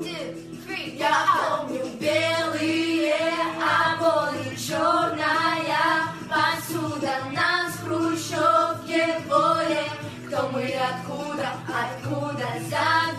Я помню белые обои, черная посуда нас в хрущевке поле. Кто мы, откуда, откуда задвигаем?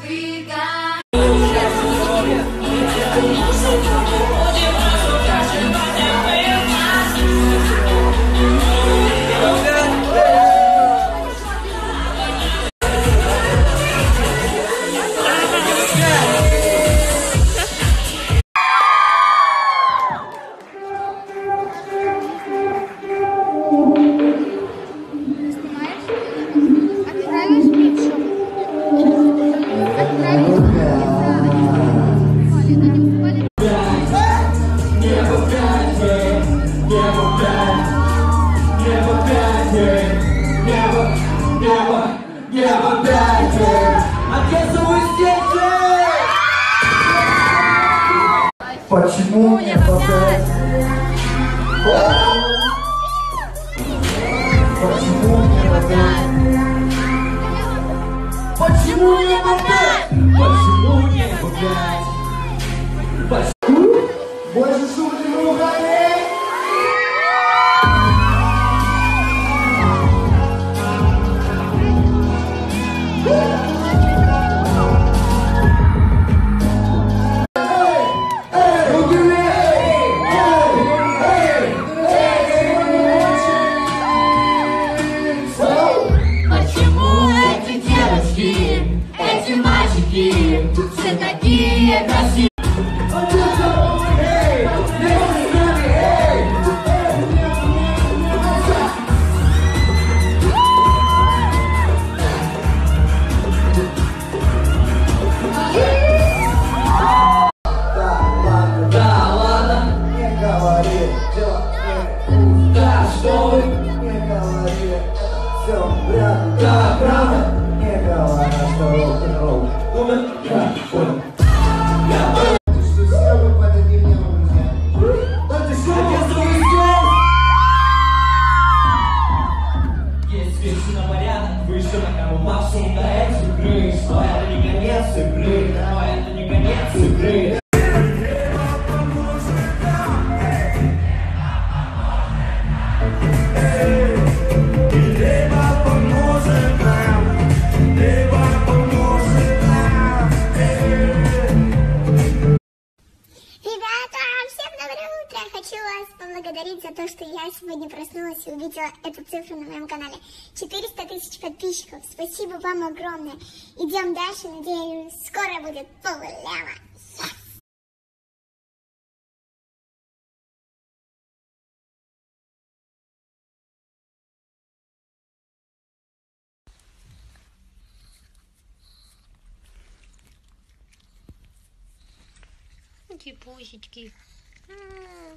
Почему не попасть? Почему не попасть? Почему не попасть? Почему не гулять? Больше все прям Да, правда? не говори, что рок-н-ролл. игры. Но это не конец игры, но это не конец игры. Утро! Хочу вас поблагодарить за то, что я сегодня проснулась и увидела эту цифру на моем канале. 400 тысяч подписчиков. Спасибо вам огромное. Идем дальше. Надеюсь, скоро будет полляма. Yes! Эти пусечки. Hmm.